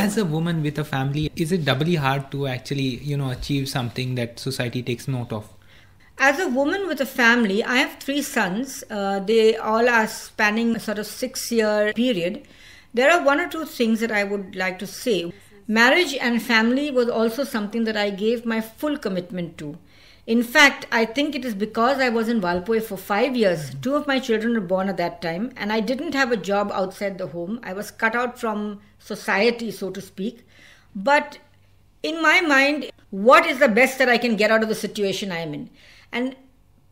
As a woman with a family, is it doubly hard to actually, you know, achieve something that society takes note of? As a woman with a family, I have three sons. Uh, they all are spanning a sort of six year period. There are one or two things that I would like to say. Marriage and family was also something that I gave my full commitment to. In fact, I think it is because I was in Valpoi for five years. Two of my children were born at that time, and I didn't have a job outside the home. I was cut out from society, so to speak. But in my mind, what is the best that I can get out of the situation I am in? And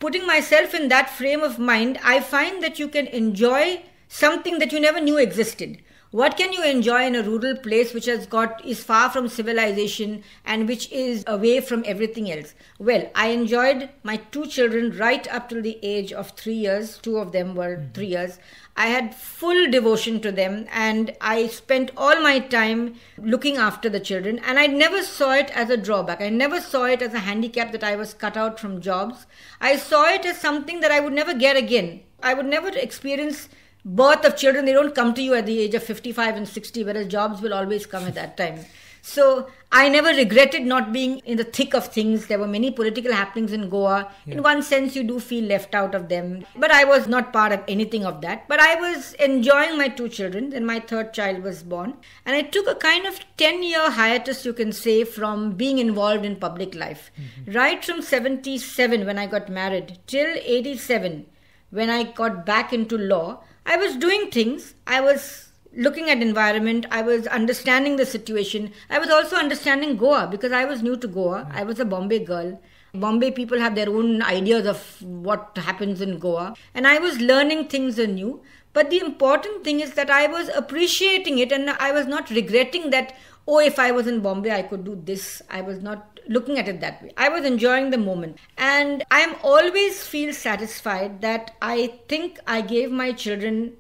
putting myself in that frame of mind, I find that you can enjoy something that you never knew existed. What can you enjoy in a rural place which has got is far from civilization and which is away from everything else? Well, I enjoyed my two children right up till the age of three years. Two of them were mm-hmm. three years. I had full devotion to them and I spent all my time looking after the children and I never saw it as a drawback. I never saw it as a handicap that I was cut out from jobs. I saw it as something that I would never get again. I would never experience birth of children, they don't come to you at the age of 55 and 60, whereas jobs will always come at that time. So I never regretted not being in the thick of things. There were many political happenings in Goa. Yeah. In one sense, you do feel left out of them. But I was not part of anything of that. But I was enjoying my two children. Then my third child was born. And I took a kind of 10 year hiatus, you can say, from being involved in public life. Mm-hmm. Right from 77, when I got married, till 87, when I got back into law. I was doing things. I was looking at environment. I was understanding the situation. I was also understanding Goa because I was new to Goa. I was a Bombay girl. Bombay people have their own ideas of what happens in Goa. And I was learning things anew. But the important thing is that I was appreciating it and I was not regretting that, oh, if I was in Bombay, I could do this. I was not looking at it that way. I was enjoying the moment. And I am always feel satisfied that I think I gave my children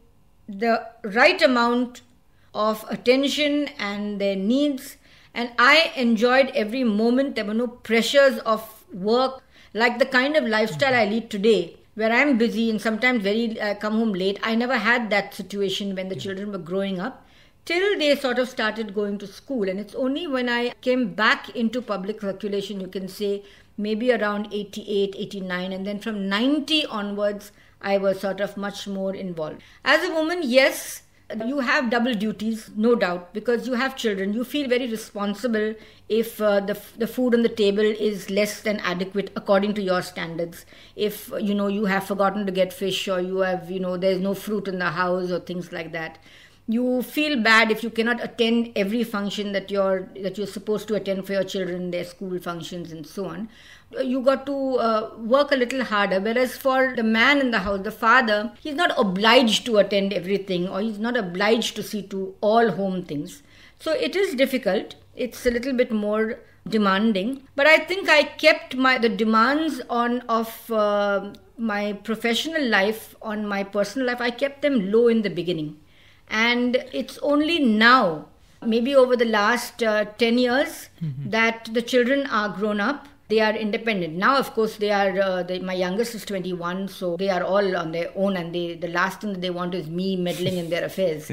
the right amount of attention and their needs. And I enjoyed every moment. There were no pressures of work, like the kind of lifestyle I lead today, where I'm busy and sometimes very uh, come home late. I never had that situation when the children were growing up till they sort of started going to school. And it's only when I came back into public circulation, you can say maybe around 88, 89, and then from 90 onwards, I was sort of much more involved. As a woman, yes, you have double duties, no doubt, because you have children. You feel very responsible if uh, the the food on the table is less than adequate according to your standards. If you know you have forgotten to get fish, or you have you know there's no fruit in the house, or things like that you feel bad if you cannot attend every function that you're that you're supposed to attend for your children their school functions and so on you got to uh, work a little harder. Whereas for the man in the house the father he's not obliged to attend everything or he's not obliged to see to all home things. So it is difficult. It's a little bit more demanding. But i think i kept my the demands on of uh, my professional life on my personal life i kept them low in the beginning. And it's only now, maybe over the last uh, 10 years, mm-hmm. that the children are grown up. They are independent now. Of course, they are. Uh, they, my youngest is 21, so they are all on their own, and they the last thing that they want is me meddling in their affairs.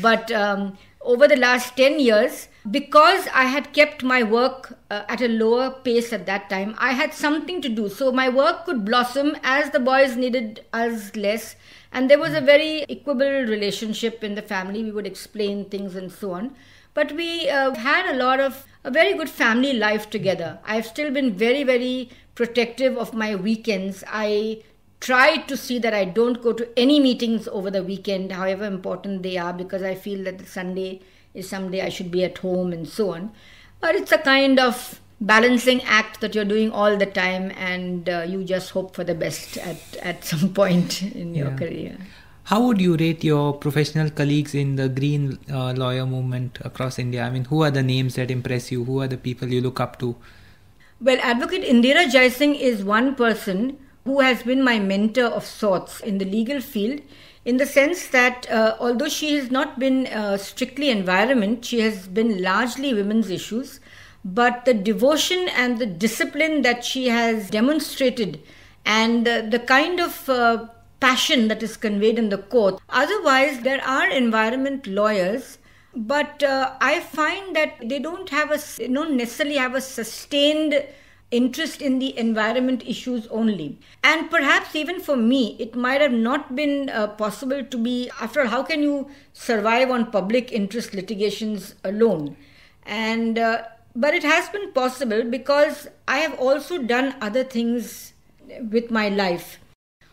But um, over the last 10 years, because I had kept my work uh, at a lower pace at that time, I had something to do. So my work could blossom as the boys needed us less and there was a very equable relationship in the family. We would explain things and so on. But we uh, had a lot of a very good family life together. I've still been very, very protective of my weekends. I try to see that I don't go to any meetings over the weekend, however important they are, because I feel that Sunday is someday I should be at home and so on. But it's a kind of balancing act that you're doing all the time and uh, you just hope for the best at, at some point in your career how would you rate your professional colleagues in the green uh, lawyer movement across india? I mean who are the names that impress you? Who are the people you look up to? Well advocate indira jaising is one person who has been my mentor of sorts in the legal field in the sense that uh, although she has not been uh, strictly environment she has been largely women's issues but the devotion and the discipline that she has demonstrated and the, kind of uh, passion that is conveyed in the court. Otherwise, there are environment lawyers but uh, I find that they don't have a don't necessarily have a sustained interest in the environment issues only. And perhaps even for me, it might have not been uh, possible to be, after all, how can you survive on public interest litigations alone? And, uh, but it has been possible because I have also done other things with my life.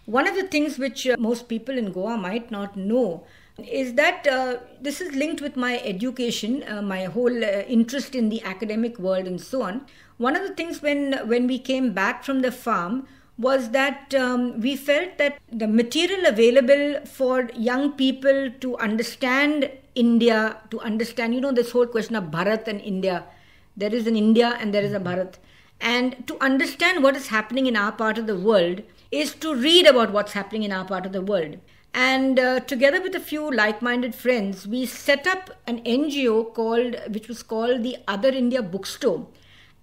One of the things which uh, most people in Goa might not know is that uh, this is linked with my education, uh, my whole uh, interest in the academic world, and so on. One of the things when when we came back from the farm was that um, we felt that the material available for young people to understand India, to understand, you know, this whole question of Bharat and India. There is an India and there is a Bharat. And to understand what is happening in our part of the world is to read about what's happening in our part of the world. And uh, together with a few like-minded friends, we set up an NGO called, which was called the Other India Bookstore.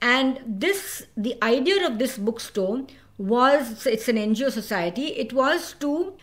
And this, the idea of this bookstore was, it's an NGO society. It was to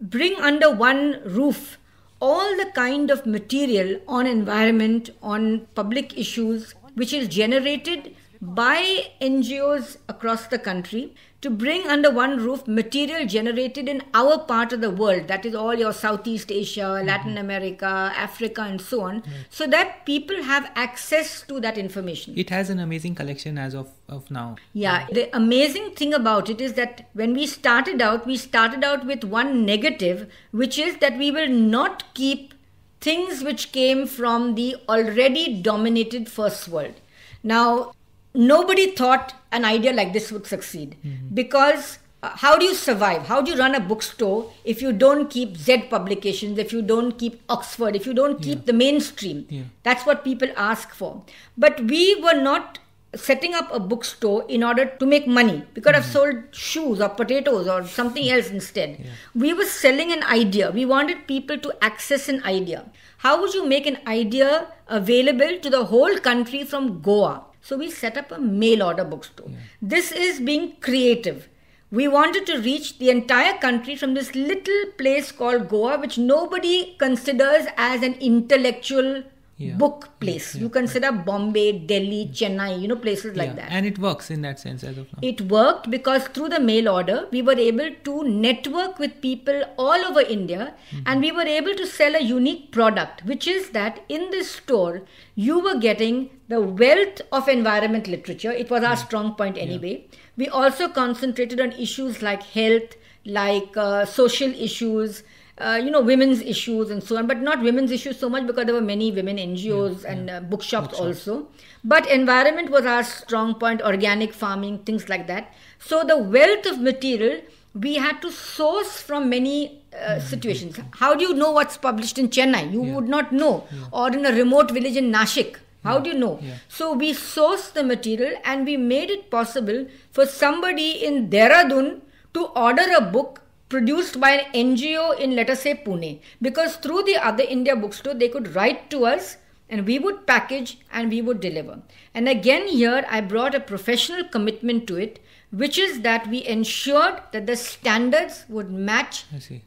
bring under one roof all the kind of material on environment, on public issues, which is generated by NGOs across the country to bring under one roof material generated in our part of the world that is all your southeast asia mm-hmm. latin america africa and so on so that people have access to that information. It has an amazing collection as of, of now. Yeah the amazing thing about it is that when we started out we started out with one negative which is that we will not keep things which came from the already dominated first world. Now nobody thought an idea like this would succeed mm-hmm. because uh, how do you survive how do you run a bookstore if you don't keep z publications if you don't keep oxford if you don't keep yeah. the mainstream yeah. that's what people ask for but we were not setting up a bookstore in order to make money we could have mm-hmm. sold shoes or potatoes or something else instead yeah. we were selling an idea we wanted people to access an idea how would you make an idea available to the whole country from goa so we set up a mail order bookstore. Yeah. This is being creative. We wanted to reach the entire country from this little place called Goa, which nobody considers as an intellectual yeah. book place. Yeah, you consider. Bombay, Delhi, Chennai, you know, places like that. And it works in that sense as of now. It worked because through the mail order, we were able to network with people all over India mm-hmm. and we were able to sell a unique product, which is that in this store, you were getting the wealth of environment literature. It was our strong point anyway. We also concentrated on issues like health, like uh, social issues, uh, you know, women's issues and so on, but not women's issues so much because there were many women NGOs yeah, and yeah. Uh, bookshops, also. But environment was our strong point, organic farming, things like that. So the wealth of material we had to source from many uh, mm-hmm. situations. How do you know what's published in Chennai? You yeah. would not know. Or in a remote village in Nashik. How do you know? So we sourced the material and we made it possible for somebody in Dehradun to order a book produced by an NGO in, let us say, Pune. Because through the other India bookstore, they could write to us and we would package and we would deliver. And again, here I brought a professional commitment to it, which is that we ensured that the standards would match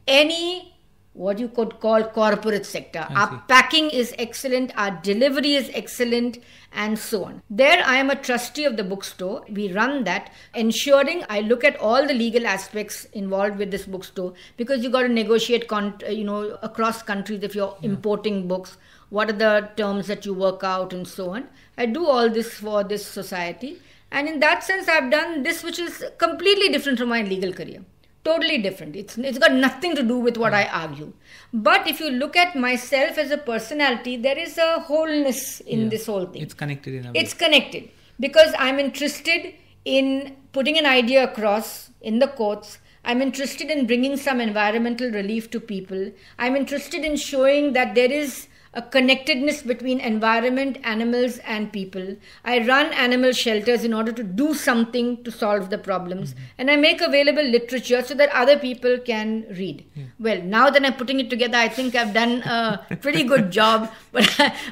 any what you could call corporate sector. I our see. packing is excellent, our delivery is excellent, and so on. There, I am a trustee of the bookstore. We run that, ensuring I look at all the legal aspects involved with this bookstore because you got to negotiate, con- uh, you know, across countries if you're yeah. importing books. What are the terms that you work out, and so on. I do all this for this society, and in that sense, I've done this, which is completely different from my legal career totally different. It's it's got nothing to do with what i argue. But if you look at myself as a personality there is a wholeness in yeah. this whole thing. It's connected in a way. it's connected. Because i'm interested in putting an idea across in the courts. I'm interested in bringing some environmental relief to people. I'm interested in showing that there is a connectedness between environment, animals, and people. I run animal shelters in order to do something to solve the problems, mm-hmm. and I make available literature so that other people can read. Yeah. Well, now that I'm putting it together, I think I've done a pretty good job, but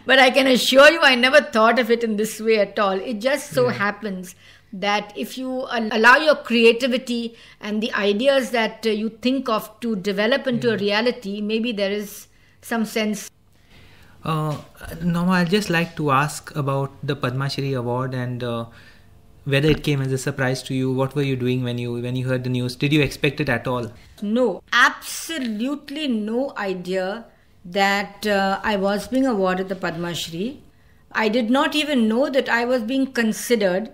but I can assure you, I never thought of it in this way at all. It just so yeah. happens that if you allow your creativity and the ideas that uh, you think of to develop into yeah. a reality, maybe there is some sense Uh, Norma, I'd just like to ask about the Padma Shri Award and uh, whether it came as a surprise to you. What were you doing when you when you heard the news? Did you expect it at all? No, absolutely no idea that uh, I was being awarded the Padma Shri. I did not even know that I was being considered,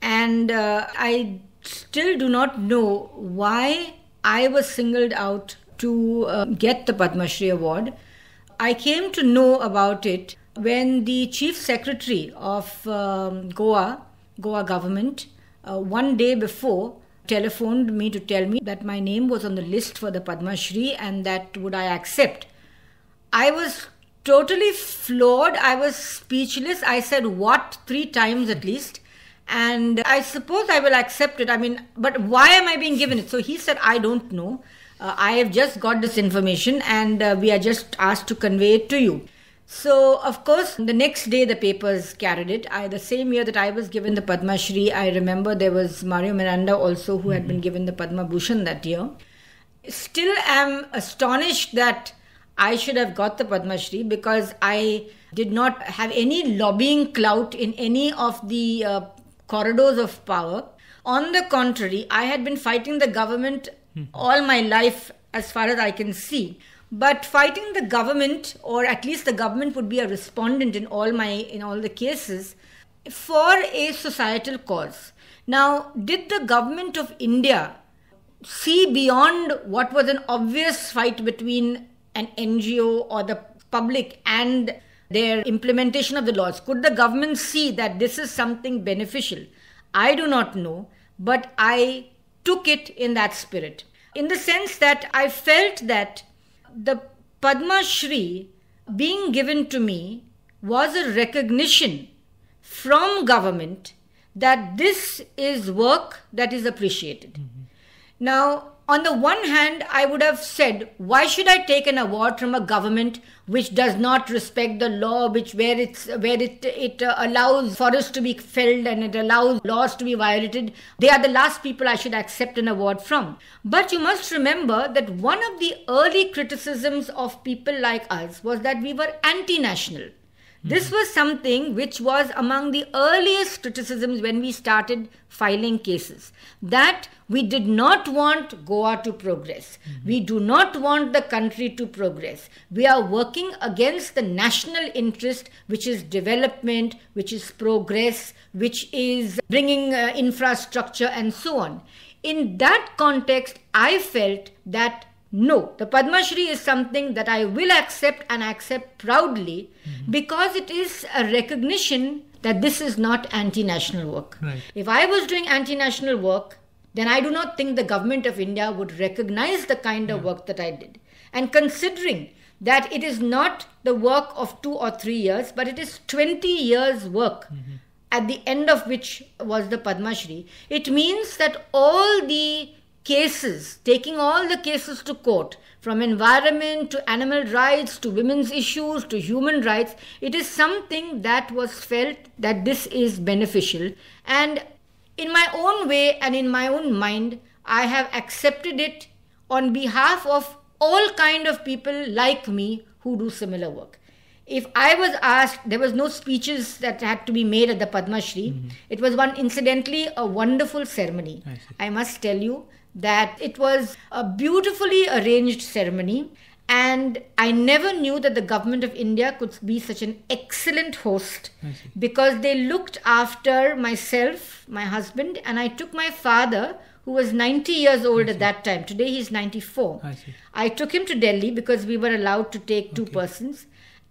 and uh, I still do not know why I was singled out to uh, get the Padma Shri award. I came to know about it when the chief secretary of um, Goa, Goa government, uh, one day before telephoned me to tell me that my name was on the list for the Padma Shri and that would I accept. I was totally floored. I was speechless. I said, What? three times at least. And I suppose I will accept it. I mean, but why am I being given it? So he said, I don't know. Uh, I have just got this information and uh, we are just asked to convey it to you. So, of course, the next day the papers carried it. I, the same year that I was given the Padma Shri, I remember there was Mario Miranda also who had mm-hmm. been given the Padma Bhushan that year. Still am astonished that I should have got the Padma Shri because I did not have any lobbying clout in any of the uh, corridors of power. On the contrary, I had been fighting the government Hmm. all my life as far as I can see. But fighting the government, or at least the government would be a respondent in all my in all the cases, for a societal cause. Now, did the government of India see beyond what was an obvious fight between an NGO or the public and their implementation of the laws? Could the government see that this is something beneficial? I do not know, but I took it in that spirit in the sense that I felt that the Padma Shri being given to me was a recognition from government that this is work that is appreciated. Mm-hmm. Now, on the one hand, I would have said, why should I take an award from a government which does not respect the law, which where it's where it it uh, allows forests to be felled and it allows laws to be violated? They are the last people I should accept an award from. But you must remember that one of the early criticisms of people like us was that we were anti-national. This was something which was among the earliest criticisms when we started filing cases that we did not want Goa to progress. Mm-hmm. We do not want the country to progress. We are working against the national interest, which is development, which is progress, which is bringing uh, infrastructure, and so on. In that context, I felt that no, the Padma Shri is something that I will accept and accept proudly mm-hmm. because it is a recognition that this is not anti national work. Right. If I was doing anti national work, then I do not think the government of India would recognize the kind of work that I did. And considering that it is not the work of two or three years, but it is 20 years' work. Mm-hmm. At the end of which was the Padma Shri, it means that all the cases, taking all the cases to court, from environment to animal rights to women's issues to human rights, it is something that was felt that this is beneficial. And in my own way and in my own mind, I have accepted it on behalf of all kind of people like me who do similar work. If I was asked, there was no speeches that had to be made at the Padma Shri. Mm-hmm. It was one, incidentally, a wonderful ceremony. I, I must tell you that it was a beautifully arranged ceremony. And I never knew that the government of India could be such an excellent host because they looked after myself, my husband, and I took my father, who was 90 years old at that time. Today he's 94. I, I, took him to Delhi because we were allowed to take two okay. persons.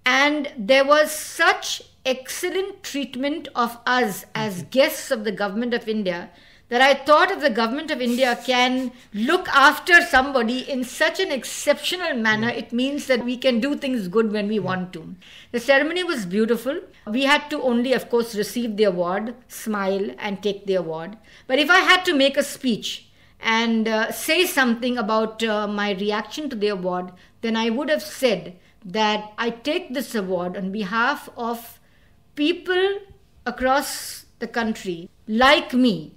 And there was such excellent treatment of us as guests of the government of India that I thought if the government of India can look after somebody in such an exceptional manner, it means that we can do things good when we want to. The ceremony was beautiful. We had to only, of course, receive the award, smile, and take the award. But if I had to make a speech and uh, say something about uh, my reaction to the award, then I would have said that I take this award on behalf of people across the country like me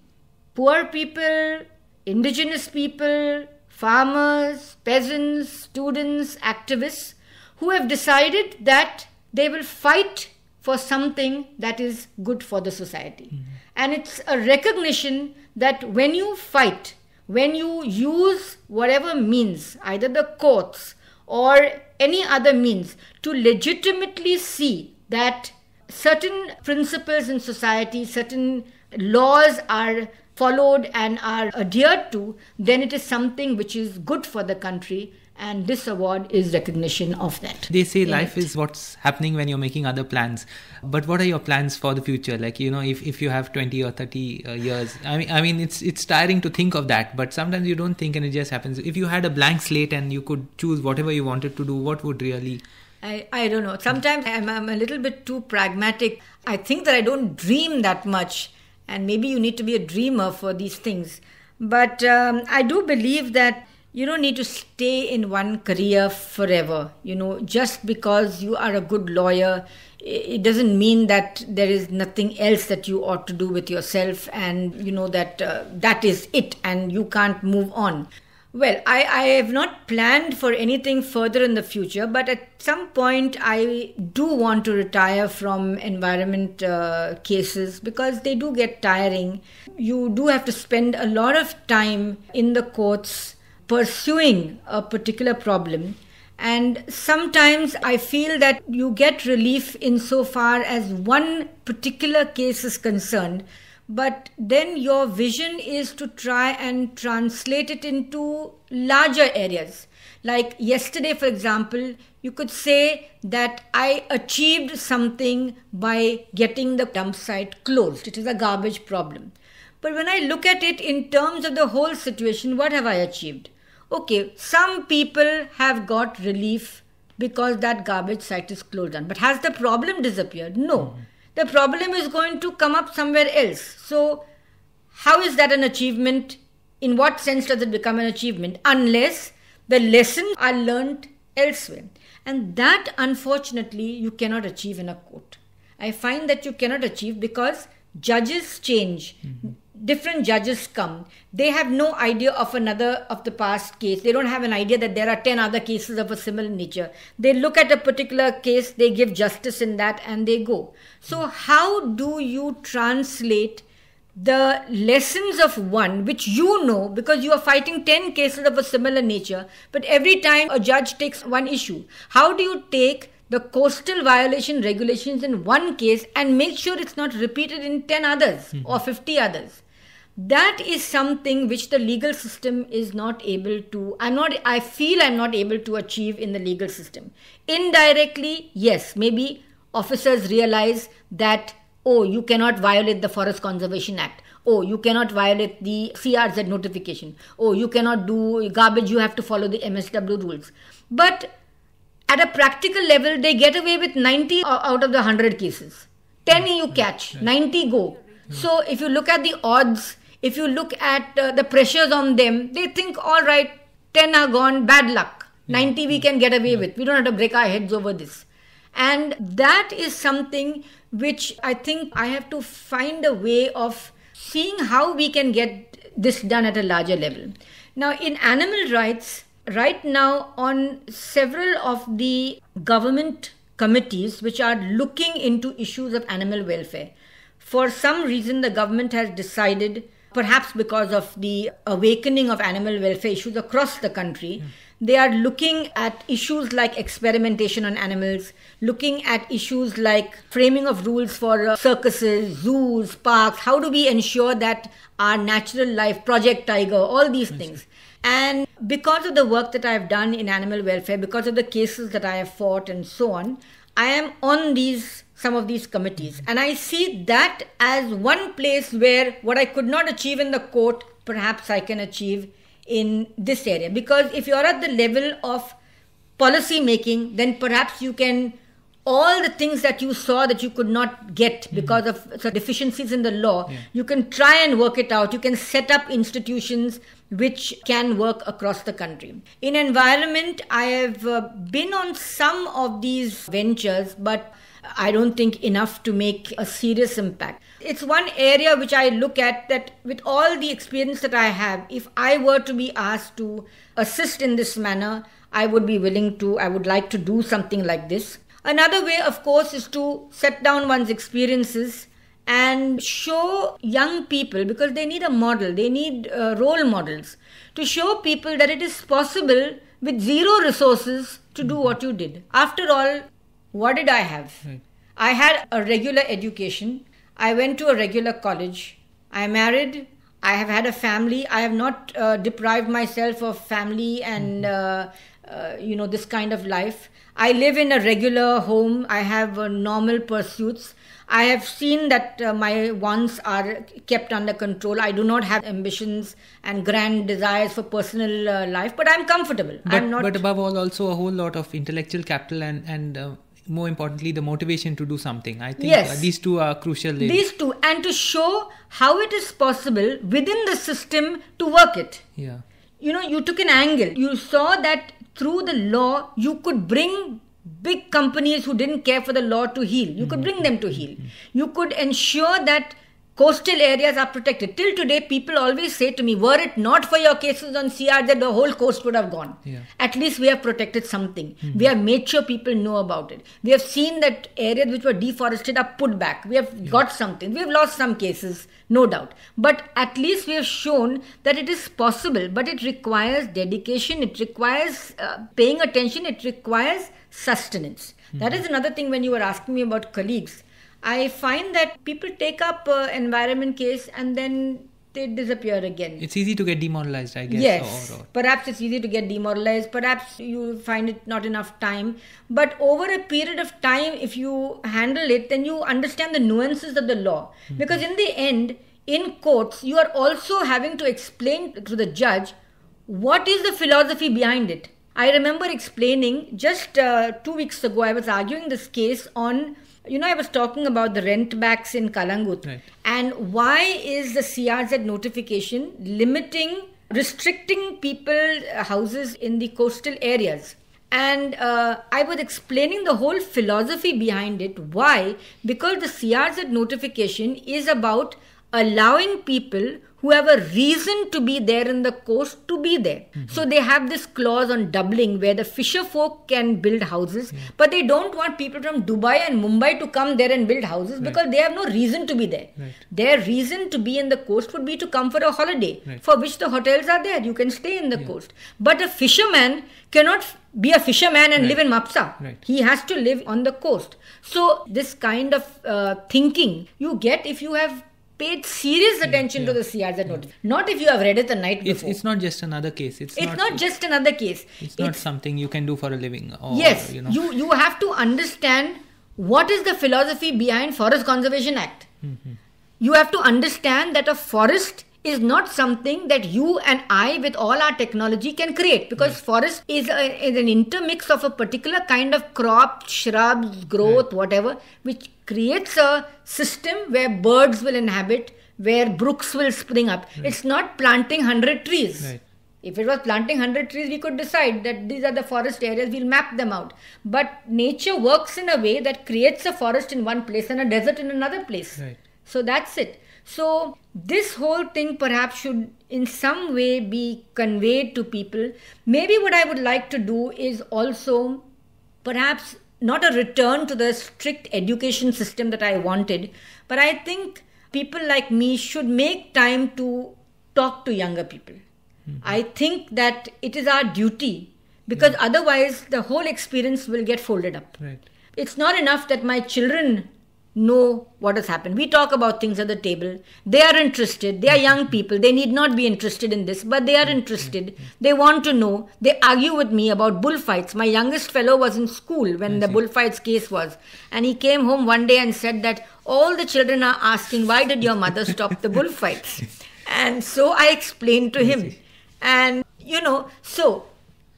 poor people, indigenous people, farmers, peasants, students, activists who have decided that they will fight for something that is good for the society. Mm-hmm. And it's a recognition that when you fight, when you use whatever means, either the courts or any other means, to legitimately see that certain principles in society, certain laws are followed and are adhered to, then it is something which is good for the country and this award is recognition of that they say life it. is what's happening when you're making other plans but what are your plans for the future like you know if, if you have 20 or 30 uh, years i mean i mean it's it's tiring to think of that but sometimes you don't think and it just happens if you had a blank slate and you could choose whatever you wanted to do what would really I, I don't know. Sometimes I'm, I'm a little bit too pragmatic. I think that I don't dream that much, and maybe you need to be a dreamer for these things. But um, I do believe that you don't need to stay in one career forever. You know, just because you are a good lawyer, it doesn't mean that there is nothing else that you ought to do with yourself, and you know that uh, that is it, and you can't move on. Well, I, I have not planned for anything further in the future, but at some point I do want to retire from environment uh, cases because they do get tiring. You do have to spend a lot of time in the courts pursuing a particular problem. And sometimes I feel that you get relief insofar as one particular case is concerned, but then your vision is to try and translate it into larger areas. Like yesterday, for example, you could say that I achieved something by getting the dump site closed. It is a garbage problem. But when I look at it in terms of the whole situation, what have I achieved? okay, some people have got relief because that garbage site is closed down. But has the problem disappeared? No. Mm-hmm. The problem is going to come up somewhere else. So, how is that an achievement? In what sense does it become an achievement? Unless the lessons are learned elsewhere. And that, unfortunately, you cannot achieve in a court. I find that you cannot achieve because judges change. Mm-hmm different judges come they have no idea of another of the past case. They don't have an idea that there are 10 other cases of a similar nature. They look at a particular case they give justice in that and they go. So how do you translate the lessons of one which you know because you are fighting 10 cases of a similar nature but every time a judge takes one issue how do you take the coastal violation regulations in one case and make sure it's not repeated in 10 others mm-hmm. or 50 others that is something which the legal system is not able to i'm not i feel i'm not able to achieve in the legal system. Indirectly yes maybe officers realize that oh you cannot violate the forest conservation act. Oh you cannot violate the crz notification. Oh you cannot do garbage you have to follow the msw rules. But at a practical level they get away with 90 out of the 100 cases. 10 you catch 90 go. So if you look at the odds if you look at uh, the pressures on them, they think, all right, 10 are gone, bad luck. 90 we can get away with. We don't have to break our heads over this. And that is something which I think I have to find a way of seeing how we can get this done at a larger level. Now, in animal rights, right now, on several of the government committees which are looking into issues of animal welfare, for some reason, the government has decided perhaps because of the awakening of animal welfare issues across the country. Mm. They are looking at issues like experimentation on animals, looking at issues like framing of rules for uh, circuses, zoos, parks. How do we ensure that our natural life, Project Tiger, all these things. And because of the work that I've done in animal welfare, because of the cases that I have fought and so on, I am on these some of these committees. And I see that as one place where what I could not achieve in the court, perhaps I can achieve in this area. Because if you're at the level of policy making, then perhaps you can all the things that you saw that you could not get mm-hmm. because mm-hmm. of so deficiencies in the law yeah. you can try and work it out you can set up institutions which can work across the country in environment i have uh, been on some of these ventures but I don't think enough to make a serious impact. It's one area which I look at that with all the experience that I have, if I were to be asked to assist in this manner, I would be willing to, I would like to do something like this. Another way, of course, is to set down one's experiences and show young people because they need a model, they need uh, role models to show people that it is possible with zero resources to do what you did. After all, what did I have? Right. I had a regular education. I went to a regular college. I married. I have had a family. I have not uh, deprived myself of family and mm-hmm. uh, uh, you know this kind of life. I live in a regular home. I have uh, normal pursuits. I have seen that uh, my wants are kept under control. I do not have ambitions and grand desires for personal uh, life, but I'm comfortable. But, I'm not. But above all, also a whole lot of intellectual capital and and uh, more importantly, the motivation to do something. I think yes. Uh, these two are crucial. These two, and to show how it is possible within the system to work it. Yeah. You know, you took an angle. You saw that through the law, you could bring big companies who didn't care for the law to heel. You could bring them to heel. You could ensure that coastal areas are protected. Till today, people always say to me, were it not for your cases on CRZ, the whole coast would have gone. Yeah. At least we have protected something. Mm-hmm. We have made sure people know about it. We have seen that areas which were deforested are put back. We have yeah. got something. We have lost some cases, no doubt. But at least we have shown that it is possible. But it requires dedication, it requires uh, paying attention, it requires sustenance. Mm-hmm. That is another thing when you were asking me about colleagues. I find that people take up uh, environment case and then they disappear again. It's easy to get demoralized, I guess. Yes, or, or. perhaps it's easy to get demoralized. Perhaps you find it not enough time. But over a period of time, if you handle it, then you understand the nuances of the law. Mm-hmm. Because in the end, in courts, you are also having to explain to the judge what is the philosophy behind it. I remember explaining just uh, two weeks ago, I was arguing this case on you know, I was talking about the rent backs in Calangute right. and why is the CRZ notification limiting, restricting people uh, houses in the coastal areas? And uh, I was explaining the whole philosophy behind it. Why? Because the CRZ notification is about allowing people who have a reason to be there in the coast to be there. Mm-hmm. So they have this clause on doubling where the fisher folk can build houses, yeah. but they don't want people from Dubai and Mumbai to come there and build houses right. because they have no reason to be there. Right. Their reason to be in the coast would be to come for a holiday, right. for which the hotels are there. You can stay in the yeah. coast. But a fisherman cannot be a fisherman and live in Mapsa. He has to live on the coast. So this kind of uh, thinking you get if you have paid serious attention yeah, yeah, to the CRZ yeah. Not if you have read it the night before. It's, it's not just another case. It's, it's not, not just another case. It's, it's, not something you can do for a living. Or, yes, you, know. you you have to understand what is the philosophy behind Forest Conservation Act. Mm-hmm. You have to understand that a forest is not something that you and I, with all our technology, can create because right. forest is, a, is an intermix of a particular kind of crop, shrubs, growth, right. whatever, which creates a system where birds will inhabit, where brooks will spring up. Right. It's not planting 100 trees. If it was planting 100 trees, we could decide that these are the forest areas, we'll map them out. But nature works in a way that creates a forest in one place and a desert in another place. So that's it. So, this whole thing perhaps should in some way be conveyed to people. Maybe what I would like to do is also perhaps not a return to the strict education system that I wanted, but I think people like me should make time to talk to younger people. Mm-hmm. I think that it is our duty because yeah. otherwise the whole experience will get folded up. Right. It's not enough that my children know what has happened. We talk about things at the table. They are interested. They are young people. They need not be interested in this, but they are interested. They want to know. They argue with me about bullfights. My youngest fellow was in school when the bullfights case was. And he came home one day and said that all the children are asking, why did your mother stop the bullfights? And so I explained to him. And, you know, so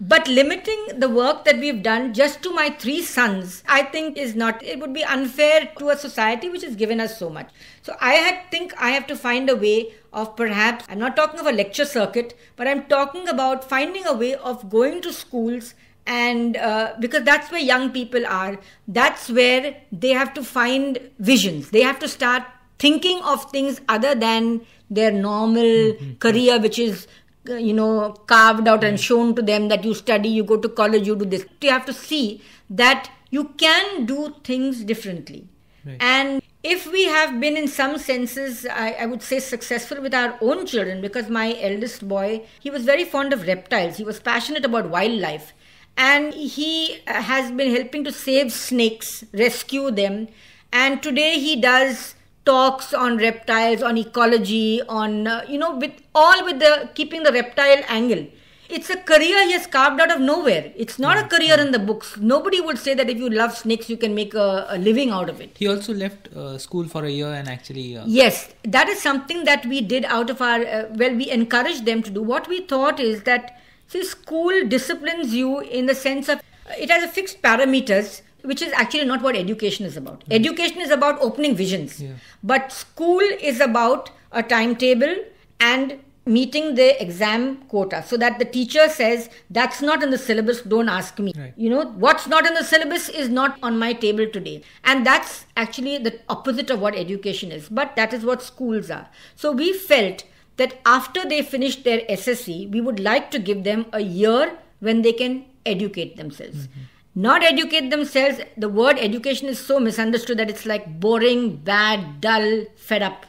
but limiting the work that we've done just to my three sons, I think is not, it would be unfair to a society which has given us so much. So I had, think I have to find a way of perhaps, I'm not talking of a lecture circuit, but I'm talking about finding a way of going to schools and uh, because that's where young people are, that's where they have to find visions. They have to start thinking of things other than their normal mm-hmm. career, which is Uh, you know carved out and shown to them that you study you go to college you do this you have to see that you can do things differently. Right. And if we have been, in some senses, I, I, would say, successful with our own children, because my eldest boy, he was very fond of reptiles, he was passionate about wildlife. And he uh, has been helping to save snakes, rescue them. And today he does talks on reptiles, on ecology, on, uh, you know, with all with the keeping the reptile angle it's a career he has carved out of nowhere. It's not a career in the books. Nobody would say that if you love snakes, you can make a, a living out of it. He also left uh, school for a year and actually. Uh... Yes, that is something that we did out of our. Uh, well, we encouraged them to do. What we thought is that, see, school disciplines you in the sense of it has a fixed parameters which is actually not what education is about. Mm. Education is about opening visions. Yeah. But school is about a timetable and meeting the exam quota so that the teacher says that's not in the syllabus don't ask me right. you know what's not in the syllabus is not on my table today and that's actually the opposite of what education is but that is what schools are so we felt that after they finished their ssc we would like to give them a year when they can educate themselves mm-hmm. Not educate themselves. The word education is so misunderstood that it's like boring bad dull fed up.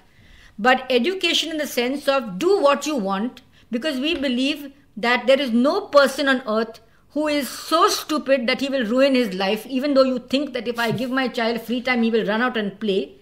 But education in the sense of do what you want because we believe that there is no person on earth who is so stupid that he will ruin his life even though you think that if i give my child free time he will run out and play.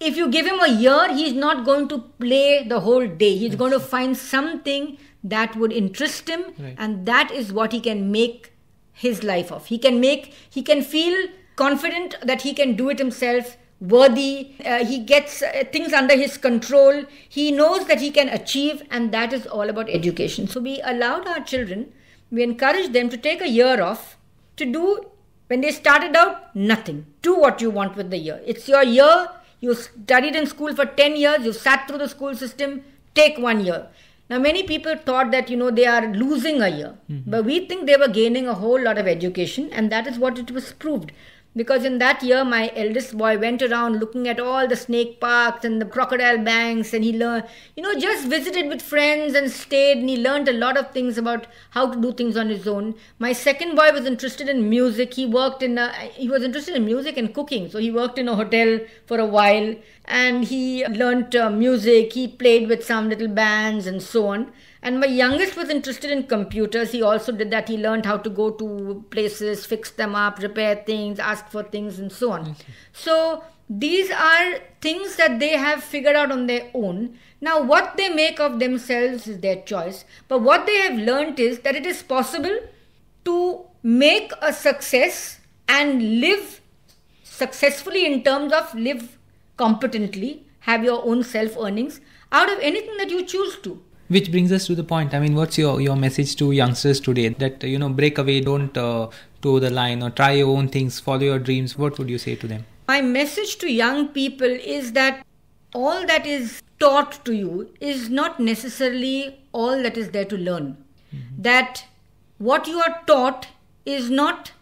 If you give him a year he's not going to play the whole day. He's going to find something that would interest him right. and that is what he can make his life of he can make he can feel confident that he can do it himself worthy, uh, he gets uh, things under his control, he knows that he can achieve, and that is all about education. So we allowed our children, we encouraged them to take a year off to do, when they started out, nothing. Do what you want with the year. It's your year, you studied in school for 10 years, you sat through the school system, take one year. Now, many people thought that, you know, they are losing a year, mm-hmm. but we think they were gaining a whole lot of education, and that is what it was proved because in that year my eldest boy went around looking at all the snake parks and the crocodile banks and he learned you know just visited with friends and stayed and he learned a lot of things about how to do things on his own. My second boy was interested in music. He worked in a, he was interested in music and cooking. So he worked in a hotel for a while and he learned uh, music. He played with some little bands and so on and my youngest was interested in computers. He also did that. He learned how to go to places, fix them up, repair things, ask for things, and so on. Mm-hmm. So these are things that they have figured out on their own. Now, what they make of themselves is their choice. But what they have learned is that it is possible to make a success and live successfully in terms of live competently, have your own self earnings out of anything that you choose to which brings us to the point. I mean what's your your message to youngsters today? That you know break away don't uh, toe the line or try your own things follow your dreams. What would you say to them? My message to young people is that all that is taught to you is not necessarily all that is there to learn. Mm-hmm. that what you are taught is not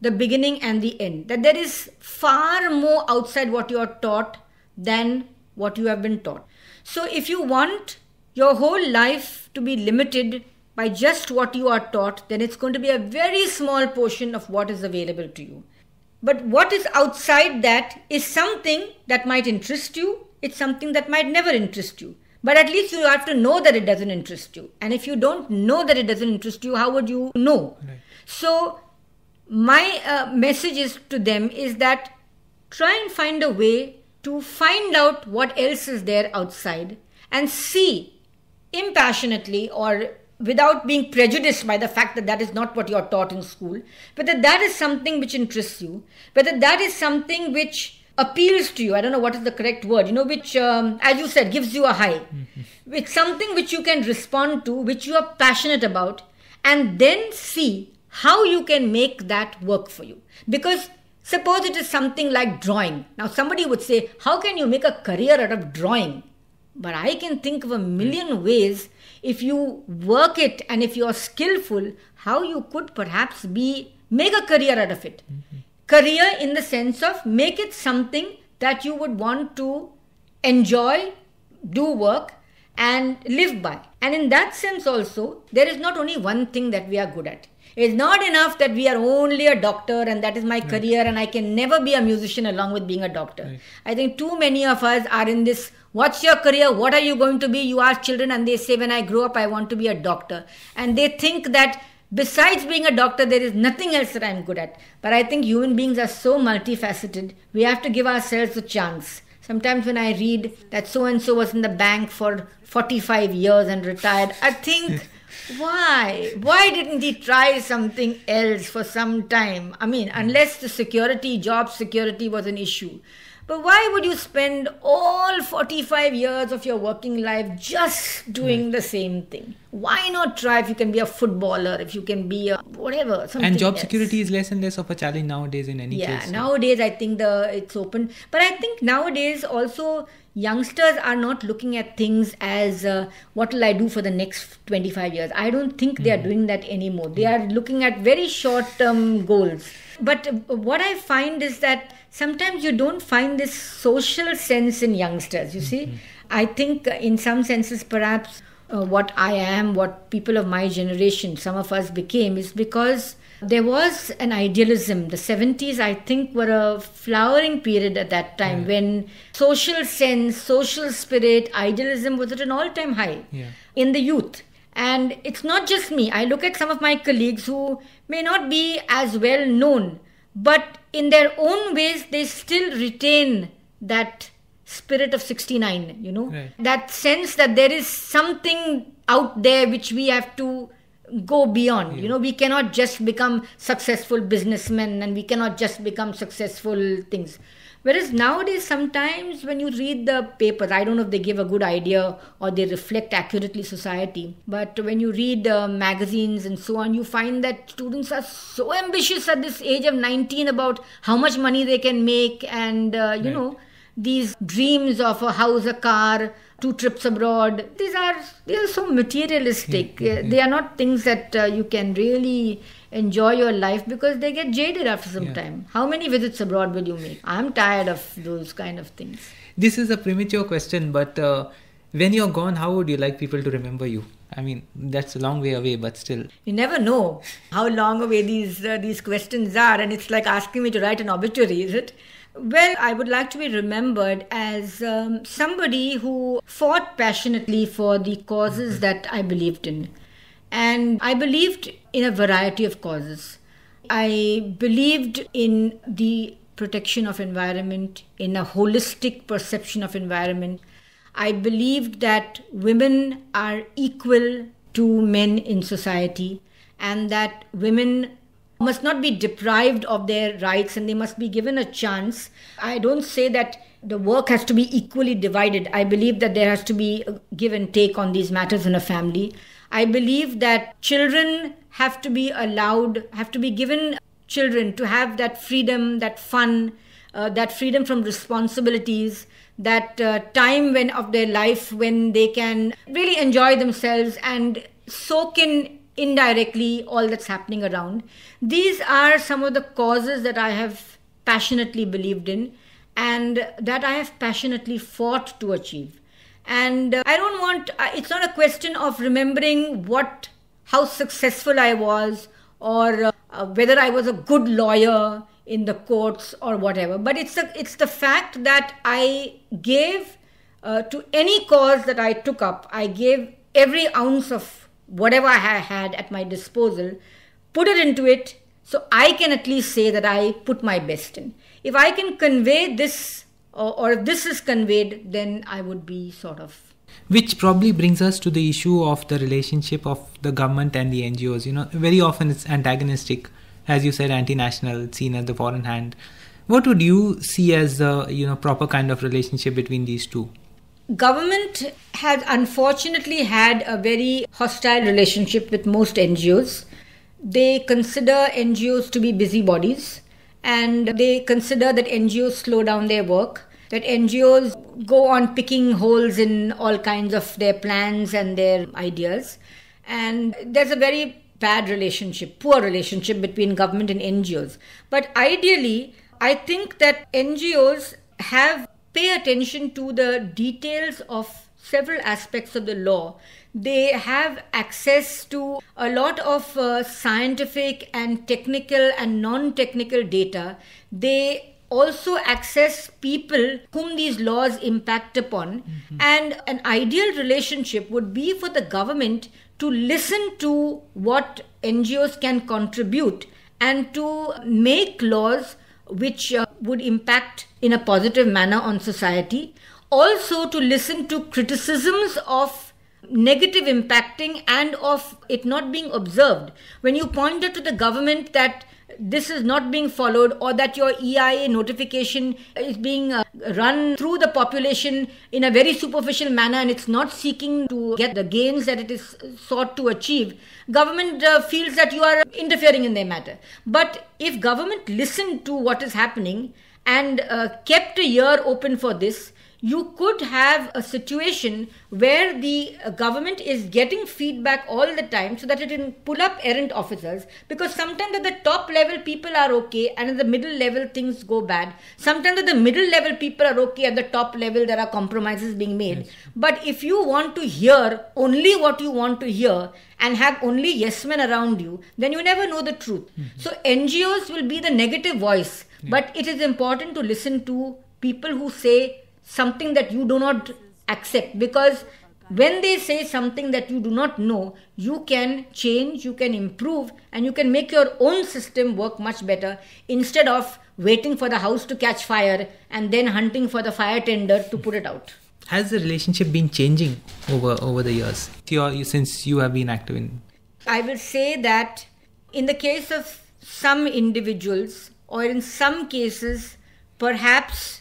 the beginning and the end. That there is far more outside what you are taught than what you have been taught. So if you want your whole life to be limited by just what you are taught, then it's going to be a very small portion of what is available to you. But what is outside that is something that might interest you, it's something that might never interest you. But at least you have to know that it doesn't interest you. And if you don't know that it doesn't interest you, how would you know? Right. So, my uh, message is to them is that try and find a way to find out what else is there outside and see impassionately or without being prejudiced by the fact that that is not what you're taught in school, whether that is something which interests you, whether that is something which appeals to you, I don't know what is the correct word, you know, which, um, as you said, gives you a high. Mm-hmm. It's something which you can respond to, which you are passionate about, and then see how you can make that work for you. Because suppose it is something like drawing. Now, somebody would say, How can you make a career out of drawing? But I can think of a million ways if you work it and if you are skillful, how you could perhaps be make a career out of it. Mm-hmm. Career in the sense of make it something that you would want to enjoy, do work, and live by. And in that sense, also, there is not only one thing that we are good at. It's not enough that we are only a doctor and that is my right. career and I can never be a musician along with being a doctor. Right. I think too many of us are in this what's your career? What are you going to be? You ask children and they say, when I grow up, I want to be a doctor. And they think that besides being a doctor, there is nothing else that I'm good at. But I think human beings are so multifaceted, we have to give ourselves a chance. Sometimes when I read that so and so was in the bank for 45 years and retired, I think. Why? Why didn't he try something else for some time? I mean, hmm. unless the security, job security was an issue. But why would you spend all 45 years of your working life just doing the same thing? Why not try if you can be a footballer, if you can be a whatever? And job else. security is less and less of a challenge nowadays in any yeah, case. Yeah, nowadays I think the it's open. But I think nowadays also youngsters are not looking at things as uh, what will I do for the next 25 years. I don't think they are hmm. doing that anymore. They are looking at very short term goals. But uh, what I find is that sometimes you don't find this social sense in youngsters, you see. Mm-hmm. I think uh, in some senses, perhaps uh, what I am, what people of my generation, some of us became, is because there was an idealism. The 70s, I think, were a flowering period at that time yeah. when social sense, social spirit, idealism was at an all time high yeah. in the youth. And it's not just me. I look at some of my colleagues who may not be as well known, but in their own ways, they still retain that spirit of 69, you know, right. that sense that there is something out there which we have to go beyond yeah. you know we cannot just become successful businessmen and we cannot just become successful things whereas nowadays sometimes when you read the papers i don't know if they give a good idea or they reflect accurately society but when you read uh, magazines and so on you find that students are so ambitious at this age of 19 about how much money they can make and uh, you right. know these dreams of a house a car two trips abroad. These are these are so materialistic. Mm-hmm. They are not things that uh, you can really enjoy your life because they get jaded after some yeah. time. How many visits abroad will you make? I'm tired of those kind of things. This is a premature question, but uh, when you're gone, how would you like people to remember you? I mean, that's a long way away, but still. You never know how long away these uh, these questions are, and it's like asking me to write an obituary, is it? Well, I would like to be remembered as um, somebody who fought passionately for the causes mm-hmm. that I believed in. And I believed in a variety of causes. I believed in the protection of environment, in a holistic perception of environment. I believed that women are equal to men in society and that women must not be deprived of their rights and they must be given a chance. I don't say that the work has to be equally divided. I believe that there has to be a give and take on these matters in a family. I believe that children have to be allowed, have to be given children to have that freedom, that fun, uh, that freedom from responsibilities, that uh, time when of their life when they can really enjoy themselves and soak in indirectly all that's happening around. These are some of the causes that I have passionately believed in and that I have passionately fought to achieve. And uh, I don't want, uh, it's not a question of remembering what, how successful I was or uh, whether I was a good lawyer in the courts or whatever. But it's the, it's the fact that I gave uh, to any cause that I took up, I gave every ounce of whatever I had at my disposal, put it into it so I can at least say that I put my best in. If I can convey this, or, or if this is conveyed, then I would be sort of which probably brings us to the issue of the relationship of the government and the NGOs. You know, very often it's antagonistic, as you said, anti-national, seen as the foreign hand. What would you see as the you know proper kind of relationship between these two? Government has unfortunately had a very hostile relationship with most NGOs. They consider NGOs to be busybodies and they consider that NGOs slow down their work, that NGOs go on picking holes in all kinds of their plans and their ideas. And there's a very bad relationship, poor relationship between government and NGOs. But ideally, I think that NGOs have pay attention to the details of several aspects of the law. They have access to a lot of uh, scientific and technical and non technical data. They also access people whom these laws impact upon. Mm-hmm. And an ideal relationship would be for the government to listen to what NGOs can contribute and to make laws which uh, would impact in a positive manner on society. Also, to listen to criticisms of negative impacting and of it not being observed. When you pointed to the government that this is not being followed or that your EIA notification is being uh, run through the population in a very superficial manner and it's not seeking to get the gains that it is sought to achieve government uh, feels that you are interfering in their matter. But if government listened to what is happening and uh, kept a ear open for this you could have a situation where the government is getting feedback all the time so that it can pull up errant officers because sometimes at the top level people are okay and at the middle level things go bad sometimes at the middle level people are okay at the top level there are compromises being made yes. but if you want to hear only what you want to hear and have only yes men around you then you never know the truth mm-hmm. so ngos will be the negative voice yeah. but it is important to listen to people who say something that you do not accept because when they say something that you do not know, you can change, you can improve, and you can make your own system work much better instead of waiting for the house to catch fire and then hunting for the fire tender to put it out. Has the relationship been changing over over the years since you have been active in? I will say that in the case of some individuals, or in some cases, perhaps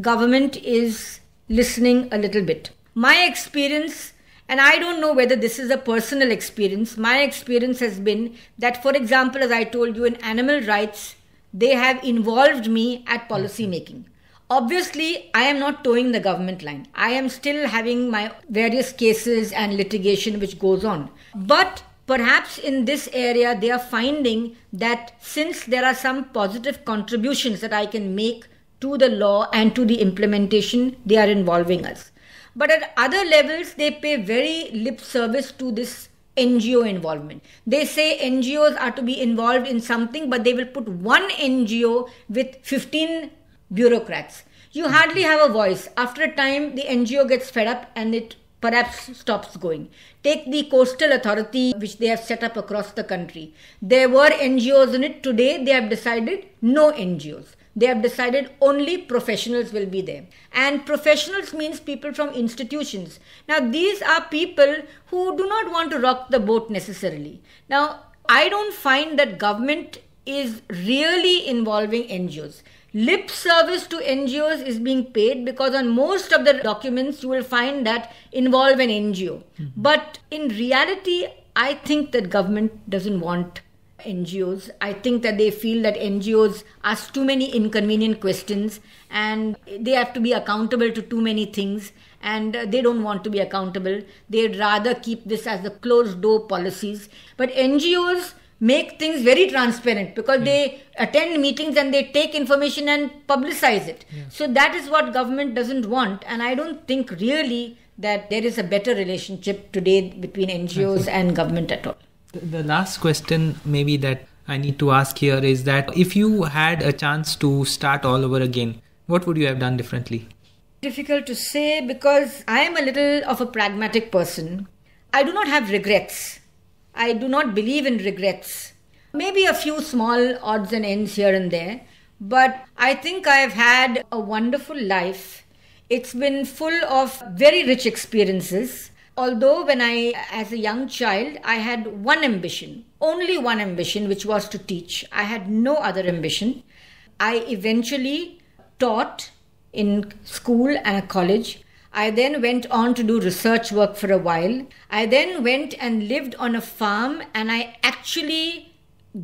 government is listening a little bit. My experience, and I don't know whether this is a personal experience, my experience has been that, for example, as I told you in animal rights, they have involved me at policy mm-hmm. making. Obviously, I am not toeing the government line. I am still having my various cases and litigation which goes on. But perhaps in this area, they are finding that since there are some positive contributions that I can make to the law and to the implementation, they are involving us. But at other levels, they pay very lip service to this NGO involvement. They say NGOs are to be involved in something, but they will put one NGO with 15 bureaucrats. You hardly have a voice. After a time, the NGO gets fed up and it perhaps stops going. Take the coastal authority which they have set up across the country. There were NGOs in it. Today, they have decided no NGOs. They have decided only professionals will be there. And professionals means people from institutions. Now, these are people who do not want to rock the boat necessarily. Now, I don't find that government is really involving NGOs. Lip service to NGOs is being paid because on most of the documents you will find that involve an NGO. Mm-hmm. But in reality, I think that government doesn't want NGOs. I think that they feel that NGOs ask too many inconvenient questions and they have to be accountable to too many things and they don't want to be accountable. They'd rather keep this as the closed door policies. But NGOs make things very transparent because mm. they attend meetings and they take information and publicize it. Yeah. So that is what government doesn't want. And I don't think really that there is a better relationship today between NGOs and government at all. The last question, maybe that I need to ask here is that if you had a chance to start all over again, what would you have done differently? Difficult to say because I am a little of a pragmatic person. I do not have regrets. I do not believe in regrets. Maybe a few small odds and ends here and there, but I think I have had a wonderful life. It's been full of very rich experiences Although, when I, as a young child, I had one ambition, only one ambition, which was to teach. I had no other ambition. I eventually taught in school and a college. I then went on to do research work for a while. I then went and lived on a farm and I actually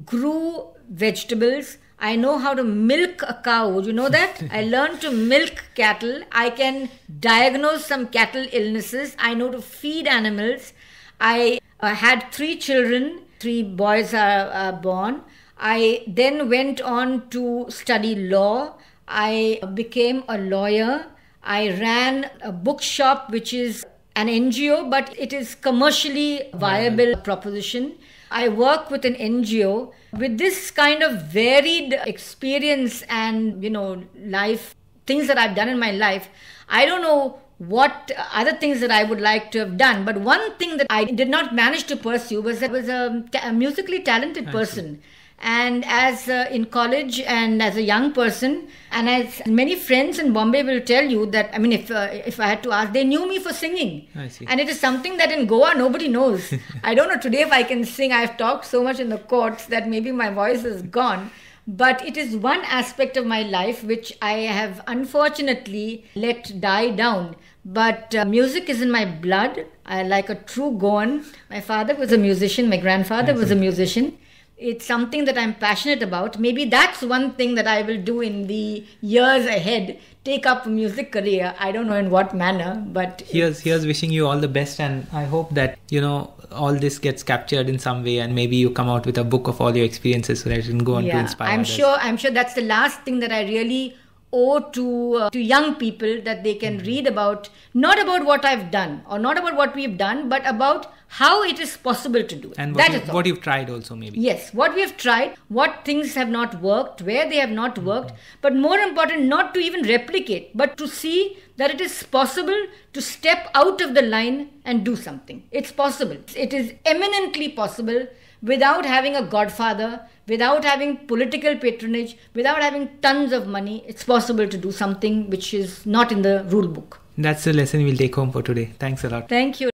grew vegetables. I know how to milk a cow. You know that? I learned to milk cattle. I can diagnose some cattle illnesses. I know to feed animals. I uh, had three children. Three boys are, are born. I then went on to study law. I became a lawyer. I ran a bookshop, which is an NGO, but it is commercially viable proposition. I work with an NGO with this kind of varied experience and you know life things that I've done in my life. I don't know what other things that I would like to have done. But one thing that I did not manage to pursue was that I was a, a musically talented person. And as uh, in college and as a young person, and as many friends in Bombay will tell you that I mean, if uh, if I had to ask, they knew me for singing, I see. and it is something that in Goa nobody knows. I don't know today if I can sing. I've talked so much in the courts that maybe my voice is gone but it is one aspect of my life which I have unfortunately let die down. But uh, music is in my blood. I like a true Goan. My father was a musician, my grandfather was a musician. It's something that I'm passionate about. Maybe that's one thing that I will do in the years ahead. Take up a music career. I don't know in what manner, but here's here's wishing you all the best, and I hope that you know all this gets captured in some way, and maybe you come out with a book of all your experiences so that you can go on yeah, to inspire. I'm others. sure. I'm sure that's the last thing that I really owe to uh, to young people that they can mm-hmm. read about not about what I've done or not about what we've done, but about how it is possible to do it. And what, you, what you've tried also maybe. Yes, what we have tried, what things have not worked, where they have not mm-hmm. worked, but more important, not to even replicate, but to see that it is possible to step out of the line and do something. It's possible. It is eminently possible without having a godfather, without having political patronage, without having tons of money. It's possible to do something which is not in the rule book. That's the lesson we'll take home for today. Thanks a lot. Thank you.